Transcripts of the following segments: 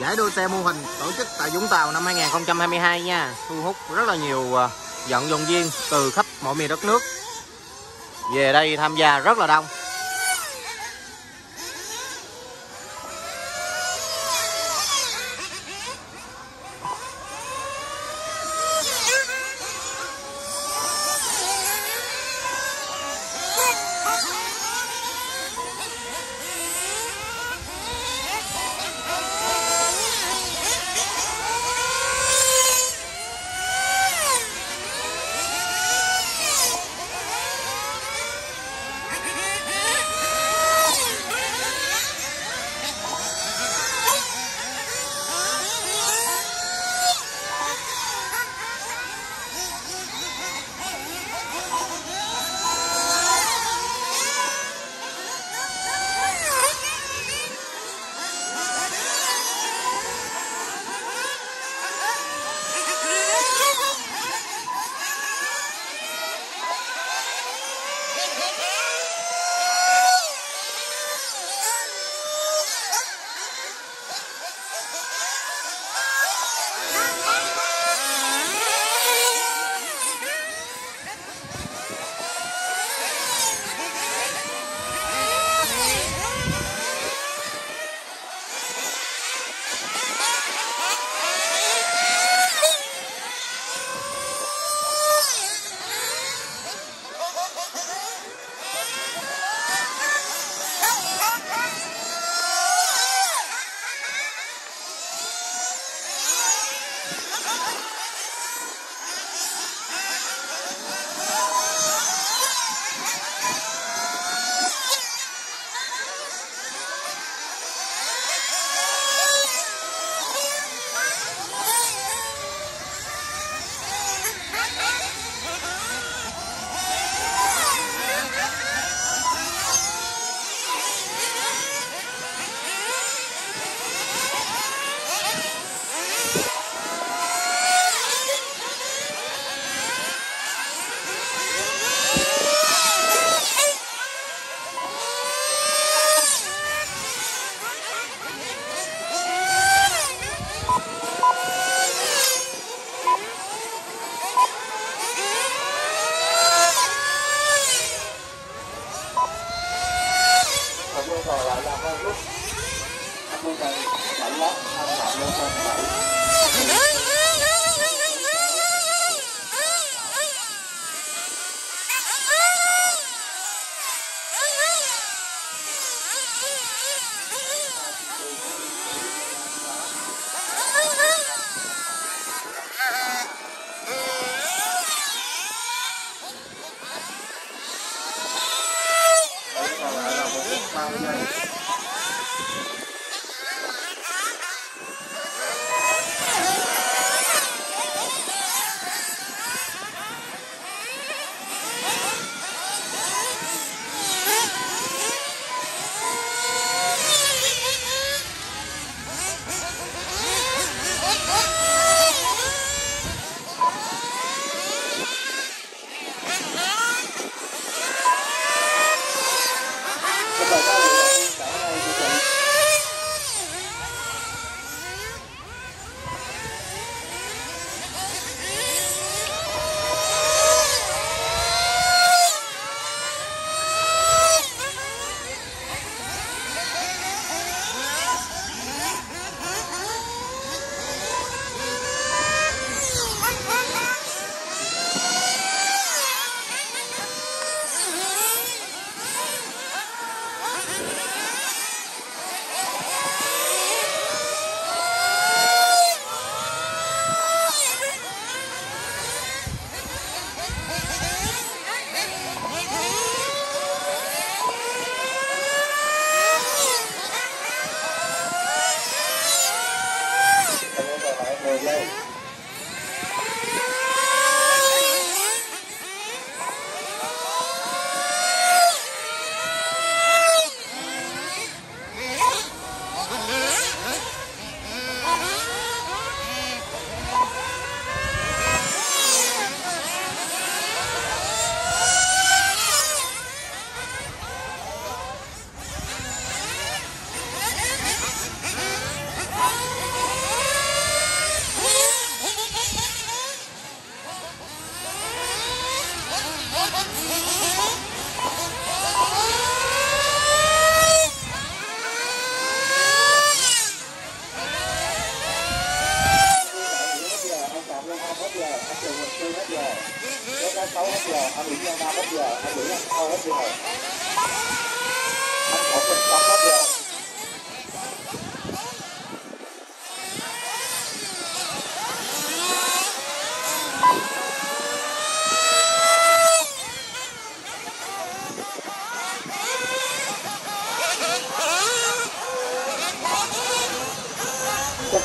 Giải đua xe mô hình tổ chức tại Vũng Tàu năm 2022 nha. Thu hút rất là nhiều à, vận động viên từ khắp mọi miền đất nước. Về đây tham gia rất là đông.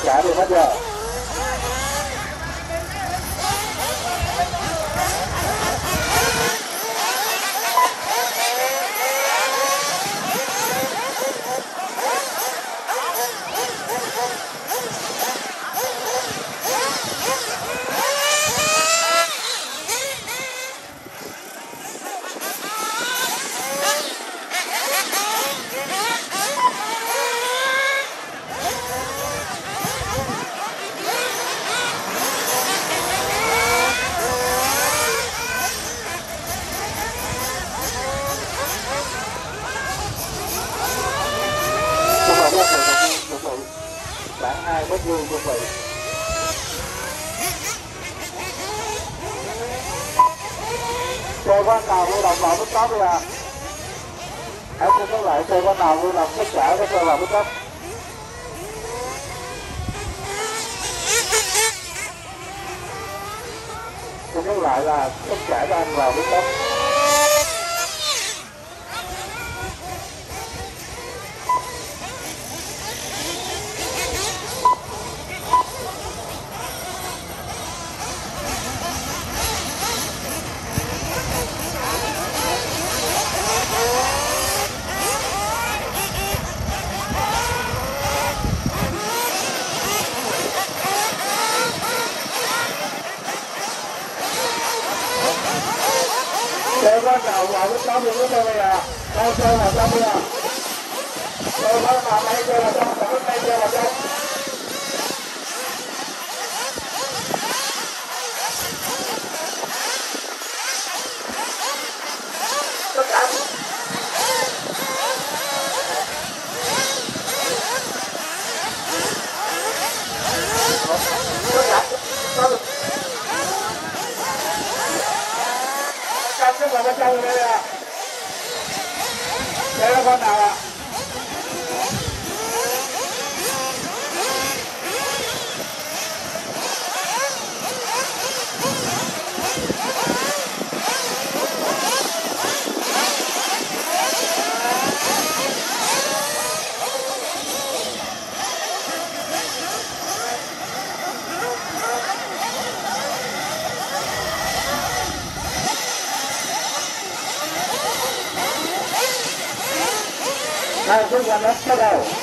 下面，快点 nhắc lại là tất cả đang vào hướng đông 关打了。a Nacional.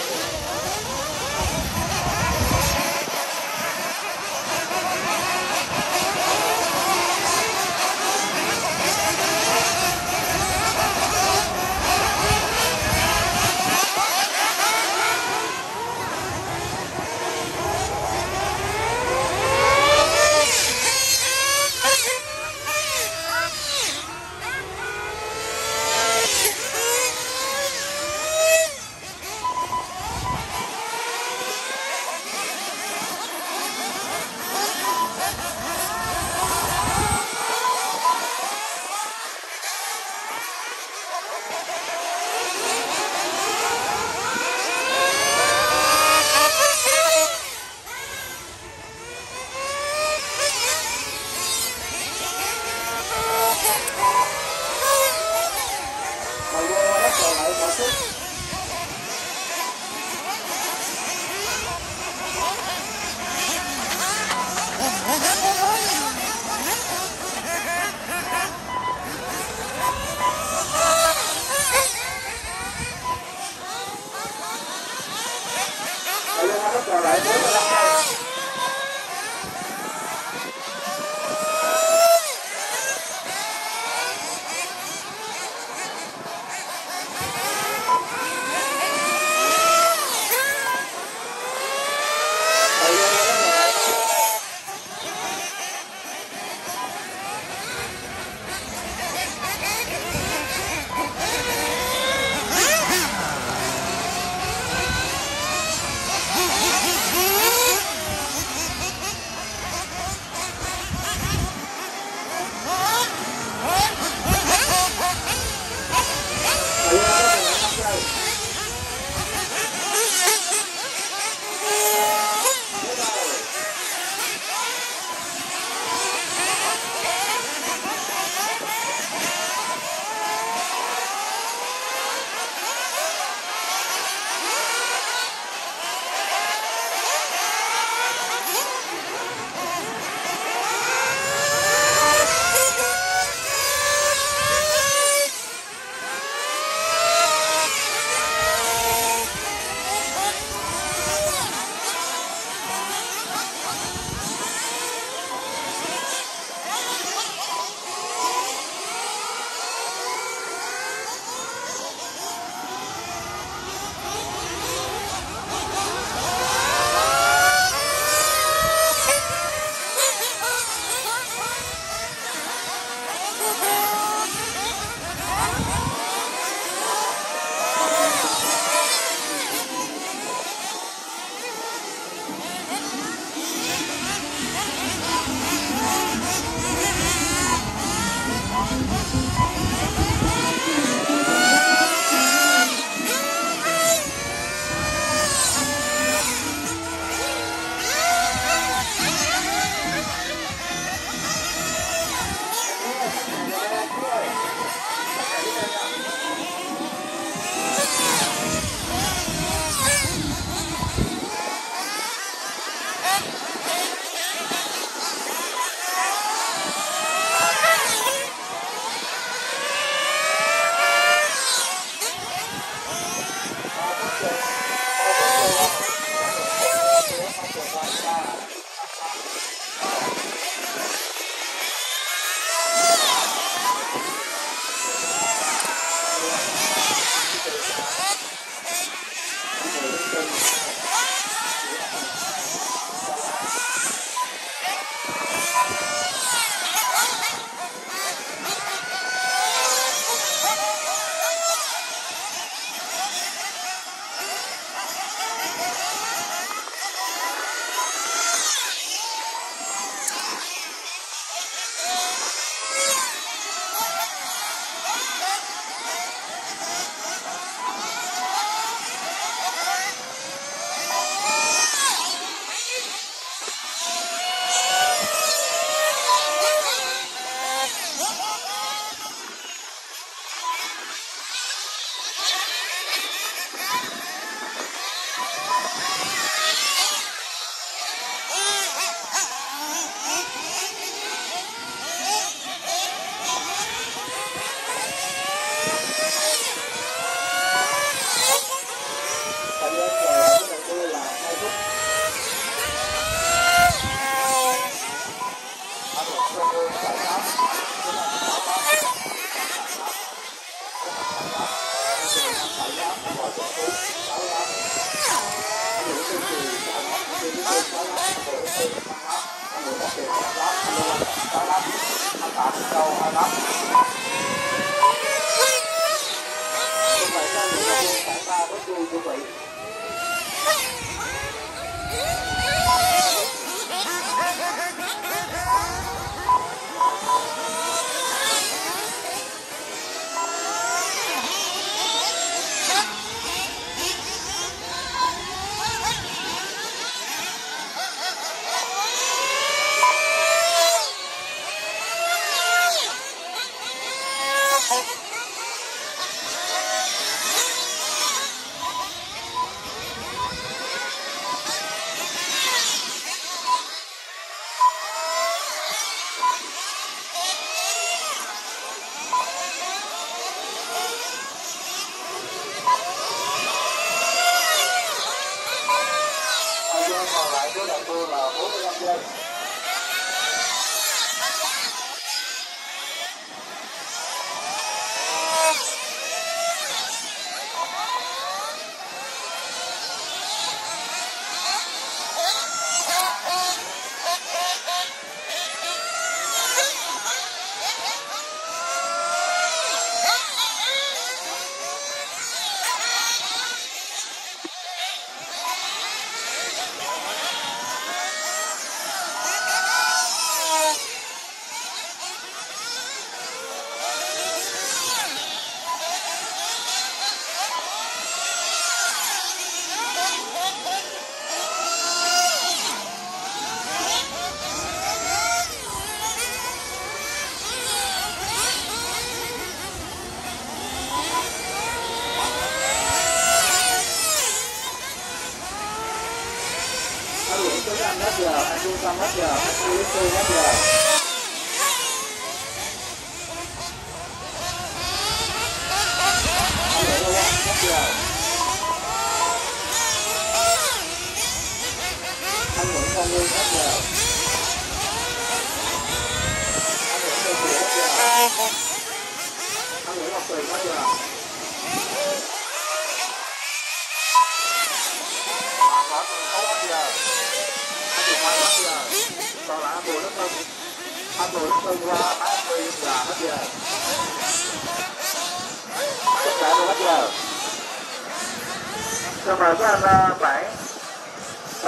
Yes.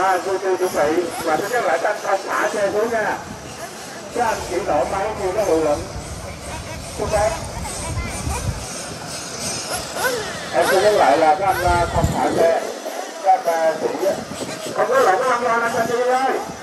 À, cô chú chuẩn bị và thứ nhất là tăng anh không thả xe xuống nha các anh chỉ nổ máy như nó hiệu lệnh xuống phát em xin nhắc lại là các anh không thả xe các anh chỉ không có lộn không lo anh đi ơi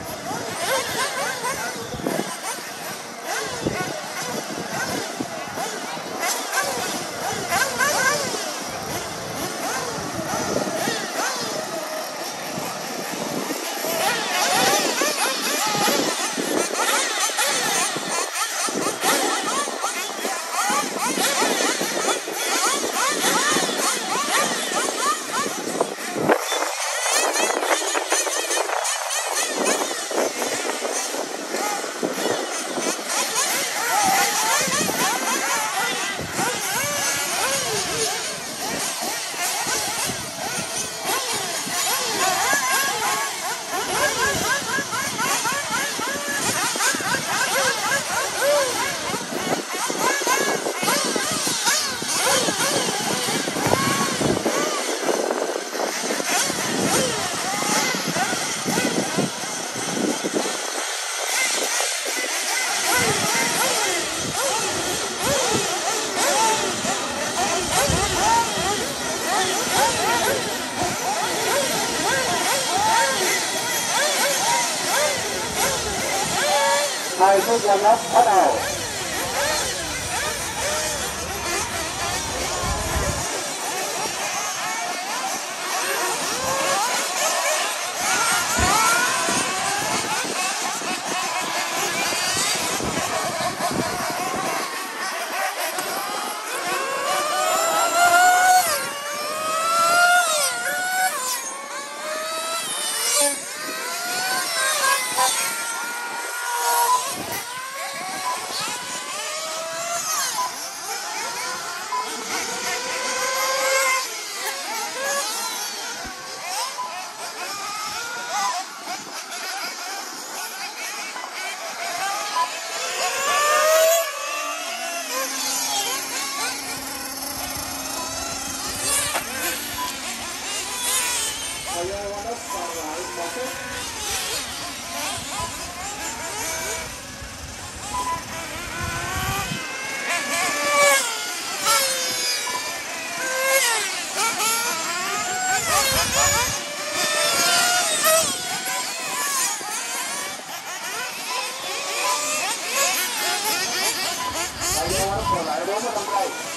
我来 lại.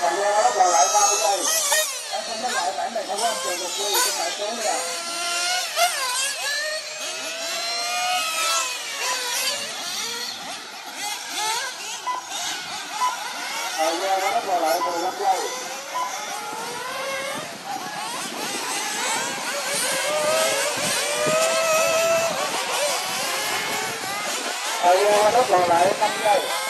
Còn nó còn lại 30. Em không có lại bản này không có trường được quy trên lại số nè. Thời gian nó còn lại 15 giây. Rồi gian nó còn lại năm giây.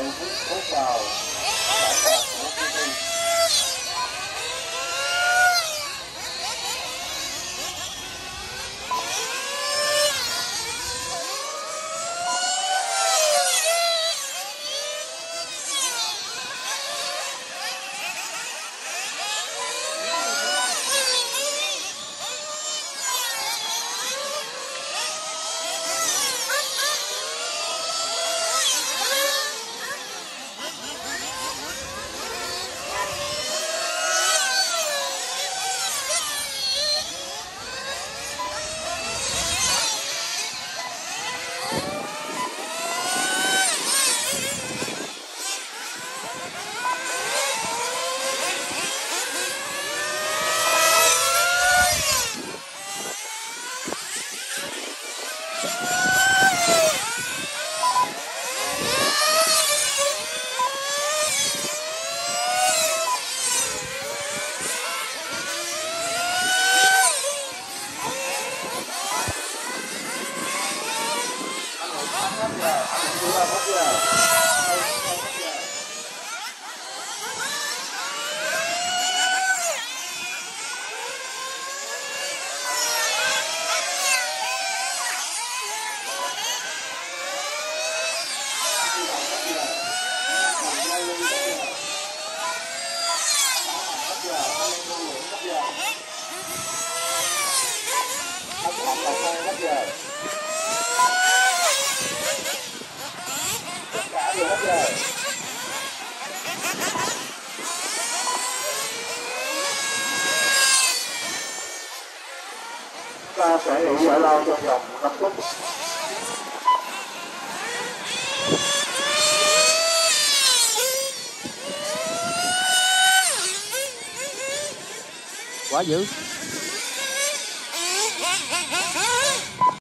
uso total. You.